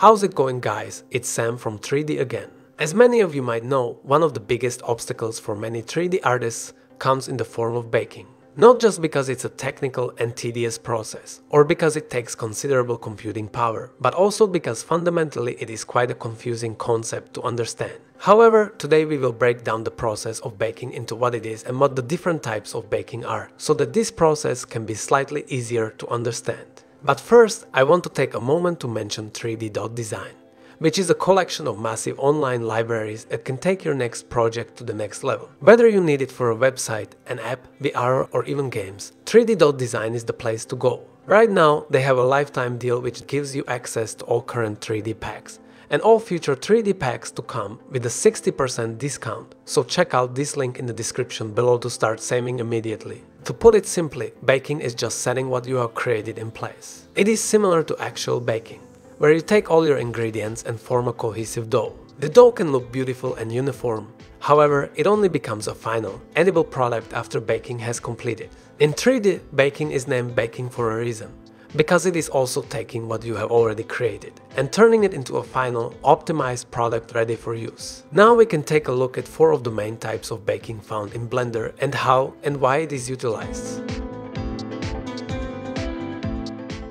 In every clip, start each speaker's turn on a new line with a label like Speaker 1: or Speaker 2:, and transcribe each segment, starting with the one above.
Speaker 1: How's it going guys? It's Sam from ThreeDee again. As many of you might know, one of the biggest obstacles for many 3D artists comes in the form of baking. Not just because it's a technical and tedious process, or because it takes considerable computing power, but also because fundamentally it is quite a confusing concept to understand. However, today we will break down the process of baking into what it is and what the different types of baking are, so that this process can be slightly easier to understand. But first, I want to take a moment to mention ThreeDee.design, which is a collection of massive online libraries that can take your next project to the next level. Whether you need it for a website, an app, VR or even games, ThreeDee.design is the place to go. Right now, they have a lifetime deal which gives you access to all current 3D packs, and all future 3D packs to come with a 60% discount, so check out this link in the description below to start saving immediately. To put it simply, baking is just setting what you have created in place. It is similar to actual baking, where you take all your ingredients and form a cohesive dough. The dough can look beautiful and uniform, however, it only becomes a final, edible product after baking has completed. In 3D, baking is named baking for a reason because it is also taking what you have already created and turning it into a final, optimized product ready for use. Now we can take a look at four of the main types of baking found in Blender and how and why it is utilized.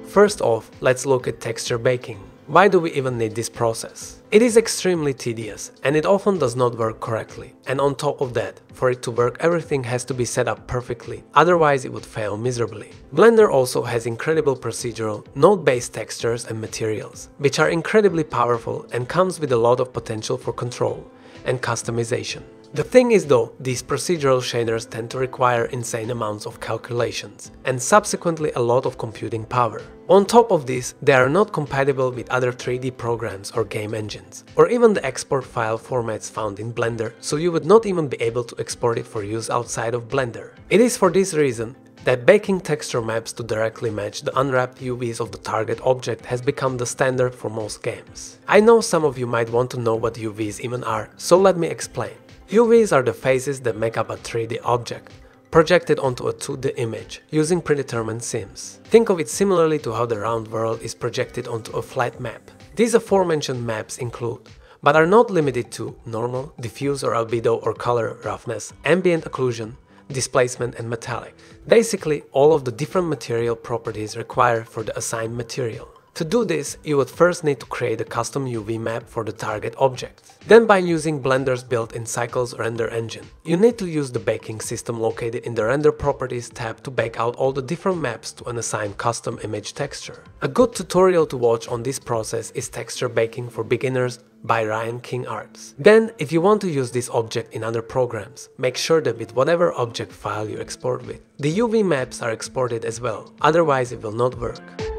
Speaker 1: First off, let's look at texture baking. Why do we even need this process? It is extremely tedious and it often does not work correctly. And on top of that, for it to work everything has to be set up perfectly, otherwise it would fail miserably. Blender also has incredible procedural, node-based textures and materials, which are incredibly powerful and comes with a lot of potential for control and customization. The thing is though, these procedural shaders tend to require insane amounts of calculations and subsequently a lot of computing power. On top of this, they are not compatible with other 3D programs or game engines, or even the export file formats found in Blender, so you would not even be able to export it for use outside of Blender. It is for this reason that baking texture maps to directly match the unwrapped UVs of the target object has become the standard for most games. I know some of you might want to know what UVs even are, so let me explain. UVs are the faces that make up a 3D object, projected onto a 2D image using predetermined seams. Think of it similarly to how the round world is projected onto a flat map. These aforementioned maps include, but are not limited to, normal, diffuse or albedo or color roughness, ambient occlusion, displacement and metallic. Basically, all of the different material properties required for the assigned material. To do this, you would first need to create a custom UV map for the target object. Then by using Blender's built-in Cycles render engine, you need to use the baking system located in the Render Properties tab to bake out all the different maps to an assigned custom image texture. A good tutorial to watch on this process is Texture Baking for Beginners by Ryan King Arts. Then, if you want to use this object in other programs, make sure that with whatever object file you export with, the UV maps are exported as well, otherwise it will not work.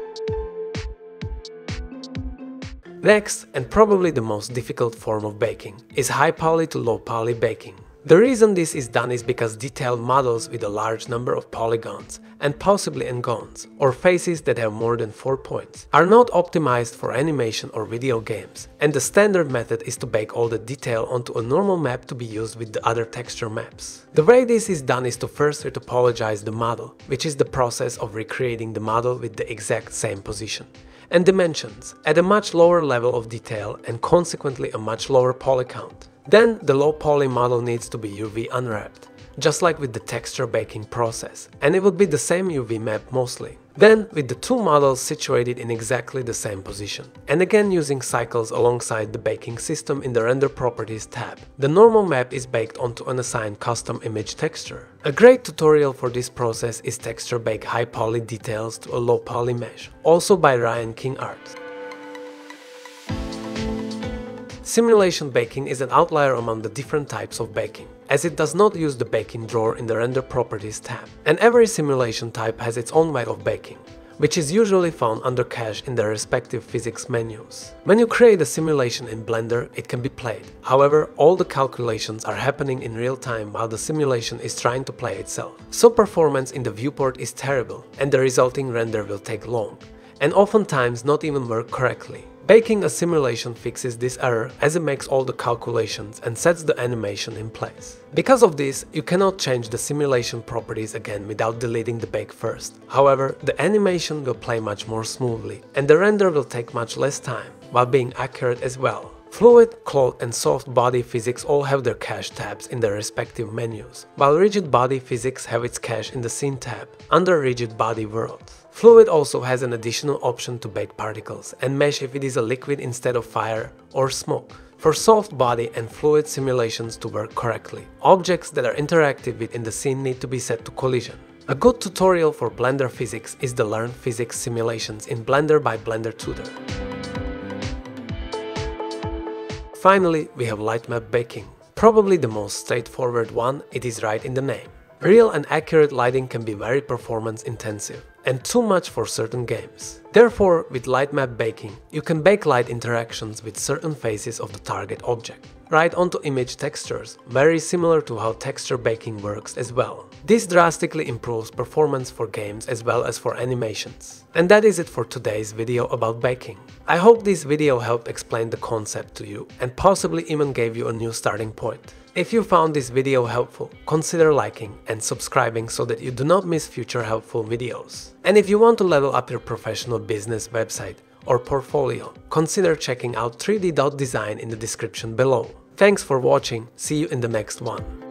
Speaker 1: Next, and probably the most difficult form of baking, is high poly to low poly baking. The reason this is done is because detailed models with a large number of polygons, and possibly n-gons, or faces that have more than 4 points, are not optimized for animation or video games, and the standard method is to bake all the detail onto a normal map to be used with the other texture maps. The way this is done is to first retopologize the model, which is the process of recreating the model with the exact same position and dimensions at a much lower level of detail and consequently a much lower poly count. Then the low poly model needs to be UV unwrapped, just like with the texture baking process, and it would be the same UV map mostly. Then, with the two models situated in exactly the same position, and again using cycles alongside the baking system in the Render Properties tab, the normal map is baked onto an assigned custom image texture. A great tutorial for this process is Texture Bake High Poly Details to a Low Poly Mesh, also by Ryan King Art. Simulation baking is an outlier among the different types of baking as it does not use the baking drawer in the Render Properties tab. And every simulation type has its own way of baking, which is usually found under cache in their respective physics menus. When you create a simulation in Blender, it can be played. However, all the calculations are happening in real time while the simulation is trying to play itself. So performance in the viewport is terrible, and the resulting render will take long, and oftentimes not even work correctly. Baking a simulation fixes this error as it makes all the calculations and sets the animation in place. Because of this, you cannot change the simulation properties again without deleting the bake first. However, the animation will play much more smoothly and the render will take much less time. while being accurate as well. Fluid, cloth and soft body physics all have their cache tabs in their respective menus, while rigid body physics have its cache in the scene tab, under rigid body world. Fluid also has an additional option to bake particles and mesh if it is a liquid instead of fire or smoke. For soft body and fluid simulations to work correctly, objects that are interactive within the scene need to be set to collision. A good tutorial for Blender physics is the Learn Physics simulations in Blender by Blender Tutor. Finally, we have light map baking. Probably the most straightforward one, it is right in the name. Real and accurate lighting can be very performance intensive and too much for certain games. Therefore, with light map baking, you can bake light interactions with certain faces of the target object right onto image textures, very similar to how texture baking works as well. This drastically improves performance for games as well as for animations. And that is it for today's video about baking. I hope this video helped explain the concept to you and possibly even gave you a new starting point. If you found this video helpful, consider liking and subscribing so that you do not miss future helpful videos. And if you want to level up your professional business website or portfolio, consider checking out ThreeDee.design in the description below. Thanks for watching, see you in the next one.